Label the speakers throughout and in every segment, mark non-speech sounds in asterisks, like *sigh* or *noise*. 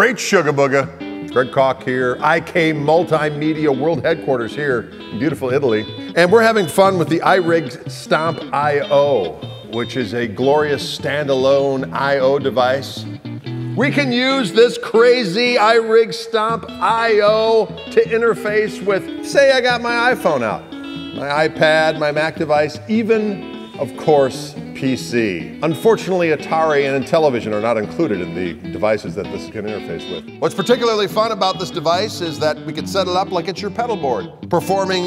Speaker 1: great Sugar Booger. Greg Koch here, IK Multimedia World Headquarters here in beautiful Italy. And we're having fun with the iRig Stomp IO, which is a glorious standalone IO device. We can use this crazy iRig Stomp IO to interface with, say I got my iPhone out, my iPad, my Mac device, even, of course, PC. Unfortunately, Atari and Intellivision are not included in the devices that this can interface with. What's particularly fun about this device is that we can set it up like it's your pedal board. Performing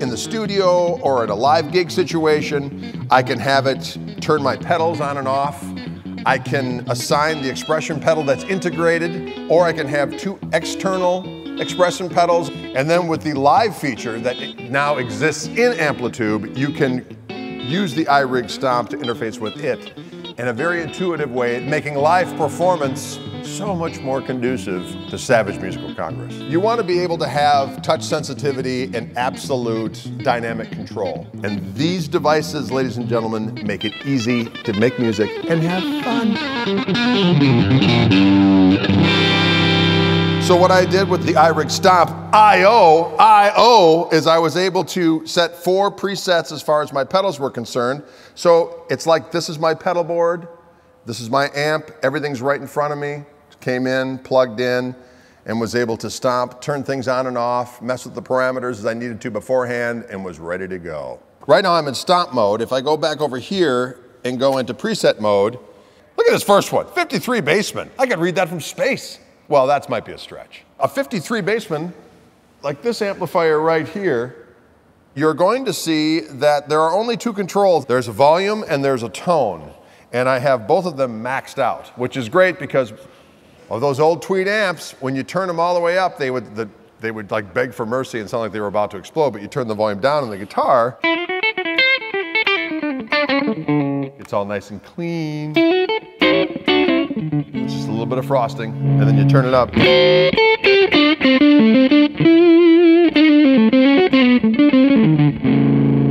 Speaker 1: in the studio or at a live gig situation, I can have it turn my pedals on and off. I can assign the expression pedal that's integrated, or I can have two external expression pedals. And then with the live feature that now exists in Amplitube, you can use the iRig Stomp to interface with it in a very intuitive way, making live performance so much more conducive to Savage Musical Congress. You want to be able to have touch sensitivity and absolute dynamic control. And these devices, ladies and gentlemen, make it easy to make music and have fun. So what I did with the iRig Stomp I.O., I.O. is I was able to set four presets as far as my pedals were concerned. So it's like this is my pedal board, this is my amp, everything's right in front of me. Came in, plugged in, and was able to stomp, turn things on and off, mess with the parameters as I needed to beforehand, and was ready to go. Right now I'm in stomp mode. If I go back over here and go into preset mode, look at this first one, 53 Bassman. I could read that from space. Well, that might be a stretch. A 53 Bassman, like this amplifier right here, you're going to see that there are only two controls. There's a volume and there's a tone. And I have both of them maxed out, which is great because of those old Tweed amps, when you turn them all the way up, they would, the, they would like beg for mercy and sound like they were about to explode, but you turn the volume down on the guitar, it's all nice and clean little bit of frosting, and then you turn it up.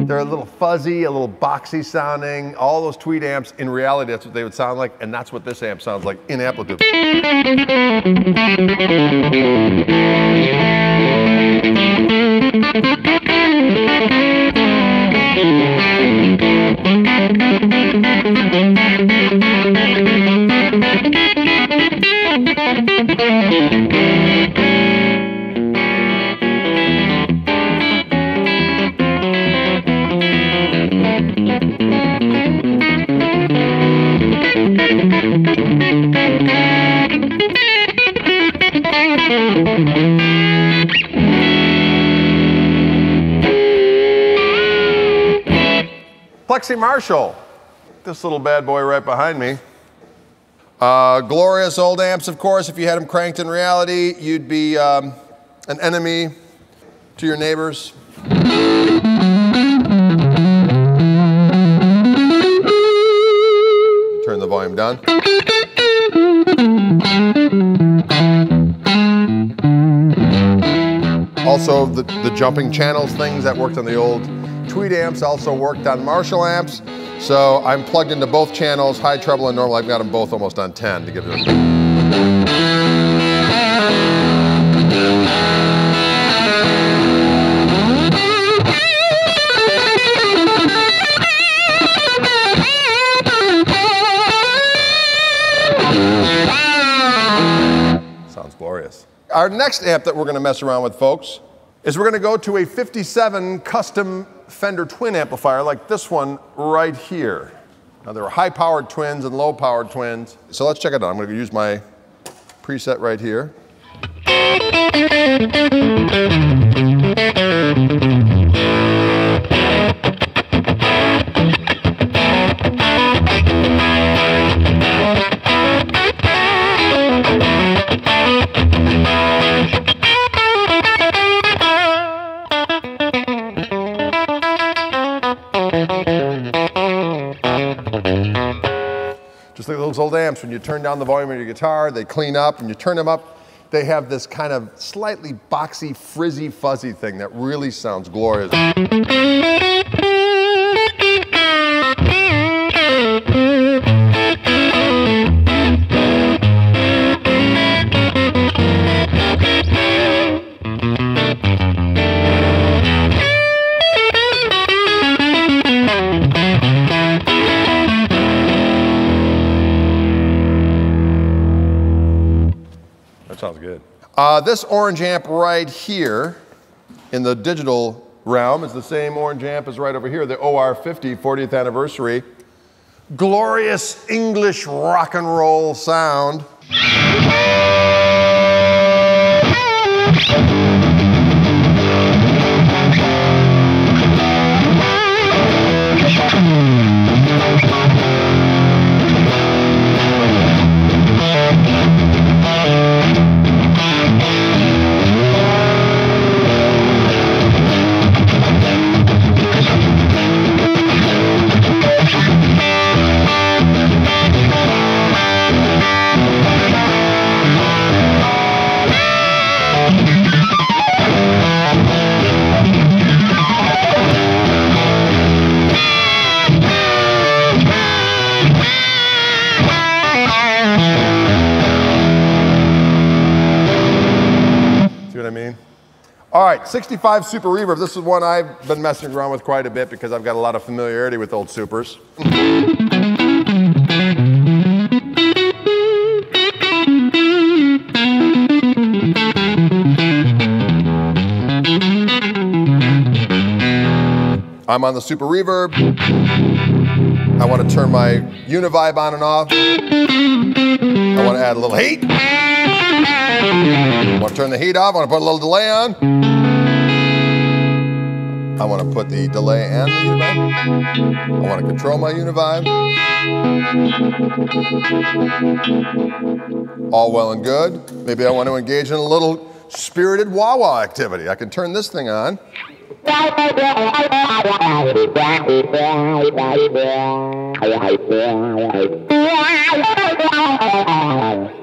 Speaker 1: They're a little fuzzy, a little boxy sounding. All those Tweed amps, in reality, that's what they would sound like, and that's what this amp sounds like in Amplitube. Plexi Marshall, this little bad boy right behind me. Uh, glorious old amps, of course. If you had them cranked in reality, you'd be um, an enemy to your neighbors. Turn the volume down. Also, the, the jumping channels things that worked on the old Tweed amps also worked on Marshall amps. So I'm plugged into both channels, high treble and normal. I've got them both almost on 10 to give it a... Sounds glorious. Our next amp that we're gonna mess around with, folks, is we're gonna go to a 57 custom Fender twin amplifier like this one right here. Now there are high powered twins and low powered twins. So let's check it out. I'm gonna use my preset right here. Just like those old amps, when you turn down the volume of your guitar, they clean up, and you turn them up, they have this kind of slightly boxy, frizzy, fuzzy thing that really sounds glorious. Uh, this orange amp right here in the digital realm is the same orange amp as right over here, the OR50 40th anniversary. Glorious English rock and roll sound. Right, 65 Super Reverb. This is one I've been messing around with quite a bit because I've got a lot of familiarity with old Supers. I'm on the Super Reverb. I want to turn my Univibe on and off. I want to add a little heat. I want to turn the heat off. I want to put a little delay on. I want to put the delay and the Univibe. I want to control my Univibe. All well and good. Maybe I want to engage in a little spirited wah wah activity. I can turn this thing on. *laughs*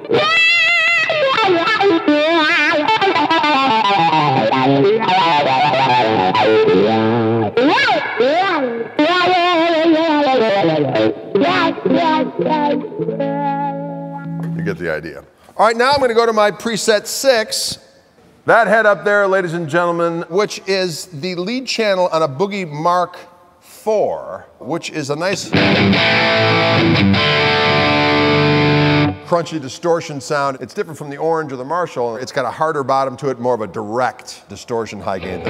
Speaker 1: You get the idea. All right, now I'm going to go to my preset six. That head up there, ladies and gentlemen, which is the lead channel on a Boogie Mark IV, which is a nice crunchy distortion sound. It's different from the Orange or the Marshall. It's got a harder bottom to it, more of a direct distortion high gain.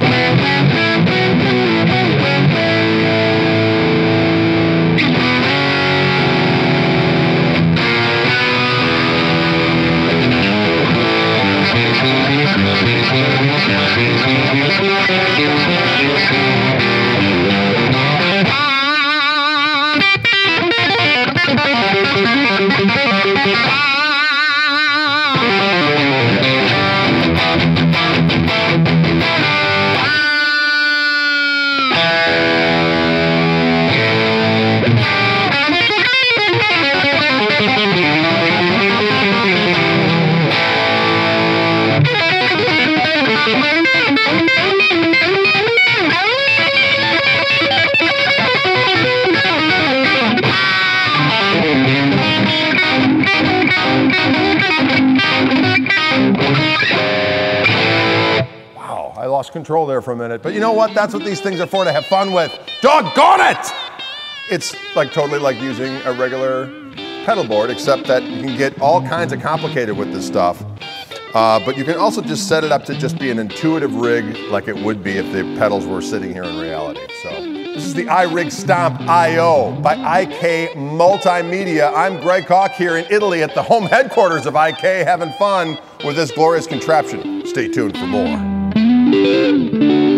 Speaker 1: Lost control there for a minute. But you know what? That's what these things are for to have fun with. Doggone it! It's like totally like using a regular pedal board, except that you can get all kinds of complicated with this stuff. Uh, but you can also just set it up to just be an intuitive rig like it would be if the pedals were sitting here in reality. So this is the iRig Stomp IO by IK Multimedia. I'm Greg Koch here in Italy at the home headquarters of IK having fun with this glorious contraption. Stay tuned for more. Thank you.